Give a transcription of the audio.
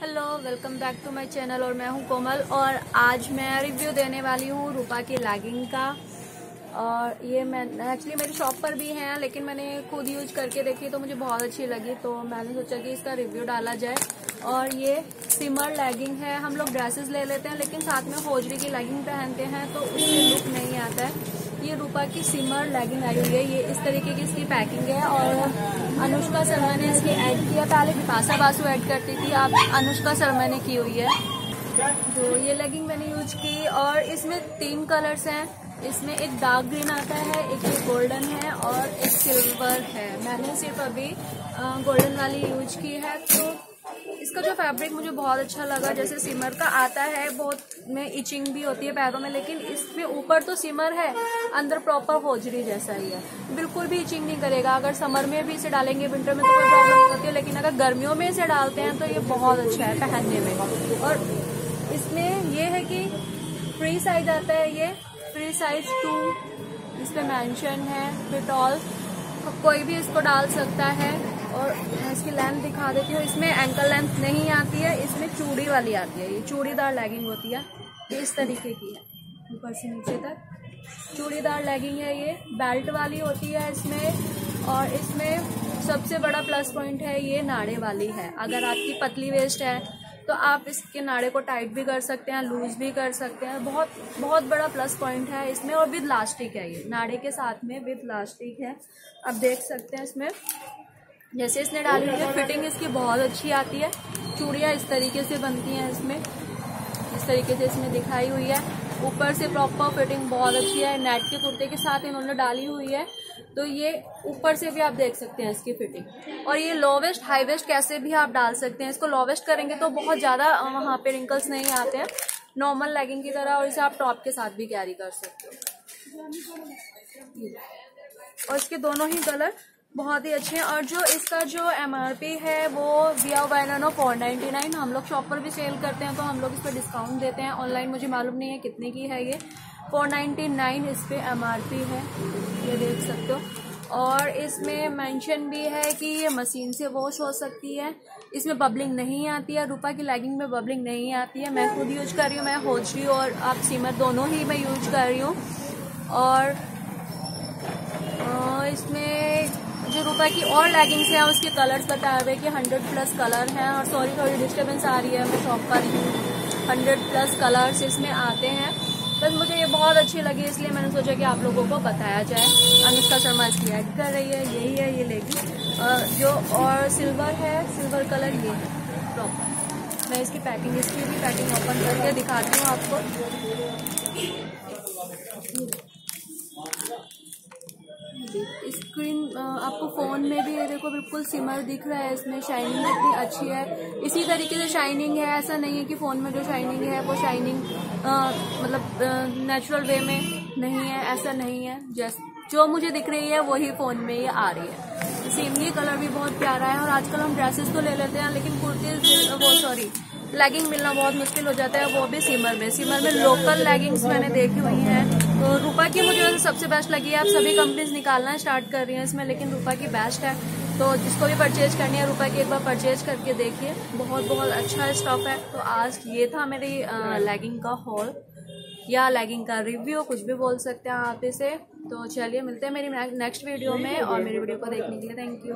Hello welcome back to my channel और मैं हूँ कोमल और आज मैं रिव्यू देने वाली हूँ रूपा की लैगिंग का। और ये मैं एक्चुअली मेरी शॉप पर भी हैं, लेकिन मैंने खुद यूज़ करके देखी तो मुझे बहुत अच्छी लगी तो मैंने सोचा कि इसका रिव्यू डाला जाए। और ये सिमर लैगिंग है, हम लोग ड्रेसेस ले लेते हैं, लेकिन साथ में होजरी की लैगिंग पहनते हैं तो उसमें लुक नहीं आता है। ये रूपा की सिमर लैगिंग आई हुई है। ये इस तरीके की इसकी पैकिंग है और अनुष्का शर्मा ने इसकी ऐड किया। पहले बिपाशा बासु ऐड करती थी, अब अनुष्का शर्मा ने की हुई है। तो ये लेगिंग मैंने यूज़ की और इसमें तीन कलर्स हैं। इसमें एक डार्क ग्रीन आता है, एक ये गोल्डन है और एक सिल्वर है। मैंने सिर्फ़ अभी गोल्डन वाली यूज़ की है। तो इसका जो फैब्रिक मुझे बहुत अच्छा लगा, जैसे सिमर का आता है, बहुत में इचिंग भी होती है पैरों में, लेकिन इसमें ऊपर तो सिमर है, अंदर प्रॉपर होजरी जैसा ही है। बिल्कुल भी इचिंग नहीं करेगा। अगर समर में भी इसे डालेंगे विंटर में तो कोई प्रॉब्लम होती है लेकिन अगर गर्मियों में इसे डालते हैं तो ये बहुत अच्छा है पहनने में। और इसमें ये है कि फ्री साइज़ आता है ये। फ्री साइज़ टू इसमें मैंशन है फिटॉल कोई भी इसको डाल सकता है। और इसकी लेंथ दिखा देती हूँ। इसमें एंकल लेंथ नहीं आती है, इसमें चूड़ी वाली आती है। ये चूड़ीदार लेगिंग होती है। ये इस तरीके की है। ऊपर से नीचे तक। चूड़ीदार लेगिंग है ये। बेल्ट वाली होती है इसमें। और इसमें सबसे बड़ा प्लस पॉइंट है ये नाड़े वाली है। अगर आपकी पतली वेस्ट है तो आप इसके नाड़े को टाइट भी कर सकते हैं लूज भी कर सकते हैं। बहुत बहुत बड़ा प्लस पॉइंट है इसमें और विद लास्टिक है ये। नाड़े के साथ में विद लास्टिक है। आप देख सकते हैं इसमें। जैसे इसने डाली हुई है, फिटिंग इसकी बहुत अच्छी आती है। चूड़ियाँ इस तरीके से बनती हैं इसमें। इस तरीके से इसमें दिखाई हुई है। ऊपर से प्रॉपर फिटिंग बहुत अच्छी है। नेट के कुर्ते के साथ इन्होंने डाली हुई है। तो ये ऊपर से भी आप देख सकते हैं इसकी फिटिंग और ये लो वेस्ट हाई वेस्ट कैसे भी आप डाल सकते हैं। इसको लोवेस्ट करेंगे तो बहुत ज़्यादा वहाँ पे रिंकल्स नहीं आते हैं। नॉर्मल लेगिंग की तरह और इसे आप टॉप के साथ भी कैरी कर सकते हो। और इसके दोनों ही कलर बहुत ही अच्छे हैं। और जो इसका जो एमआरपी है, वो विया वाइनो फोर नाइन्टी नाइन हम लोग शॉप पर भी सेल करते हैं तो हम लोग इस पर डिस्काउंट देते हैं। ऑनलाइन मुझे मालूम नहीं है कितने की है ये। फोर नाइन्टी नाइन इस पर एम है, ये देख सकते हो। और इसमें मेंशन भी है कि ये मशीन से वॉश हो सकती है। इसमें बबलिंग नहीं आती है, रूपा की लैगिंग में बबलिंग नहीं आती है। मैं खुद यूज़ कर रही हूँ, मैं होजरी और आप सीमर दोनों ही मैं यूज़ कर रही हूँ। और इसमें जो रुपए की और लेगिंग्स हैं, उसके कलर्स बताए हुए कि हंड्रेड प्लस कलर हैं और सॉरी थोड़ी डिस्टर्बेंस आ रही है मैं शॉप पर ही हूँ हंड्रेड प्लस कलर्स इसमें आते हैं। बस मुझे ये बहुत अच्छी लगी, इसलिए मैंने सोचा कि आप लोगों को बताया जाए। अनुष्का शर्मा इसकी ऐड कर रही है, यही है, ये लेगी जो और सिल्वर है सिल्वर कलर ये है प्रॉपर मैं इसकी पैकिंग इसकी भी पैकिंग ओपन करके दिखाती हूँ आपको। आपको फ़ोन में भी देखो बिल्कुल सिमर दिख रहा है, इसमें शाइनिंग इतनी अच्छी है। इसी तरीके से शाइनिंग है, ऐसा नहीं है कि फ़ोन में जो शाइनिंग है, वो शाइनिंग मतलब नेचुरल वे में नहीं है, ऐसा नहीं है। जैसे जो मुझे दिख रही है, वही फ़ोन में ये आ रही है। सेम ये कलर भी बहुत प्यारा है और आजकल हम ड्रेसेस तो ले लेते हैं, लेकिन कुर्तीज वो सॉरी लेगिंग मिलना बहुत मुश्किल हो जाता है, वो भी सीमर में। सीमर में लोकल लेगिंग्स मैंने देखी हुई हैं। तो रूपा की मुझे सबसे बेस्ट लगी है। आप सभी कंपनीज़ निकालना स्टार्ट कर रही हैं इसमें, लेकिन रूपा की बेस्ट है। तो जिसको भी परचेज करनी है, रूपा की एक बार परचेज करके देखिए। बहुत बहुत अच्छा स्टॉक है। तो आज ये था मेरी लेगिंग का हॉल या लेगिंग का रिव्यू कुछ भी बोल सकते हैं आप इसे। तो चलिए मिलते हैं मेरी नेक्स्ट वीडियो में, और मेरी वीडियो को देखने के लिए थैंक यू